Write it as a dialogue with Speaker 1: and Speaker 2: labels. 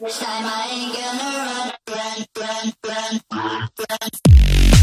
Speaker 1: This time I ain't gonna run, run, run, run, run, run.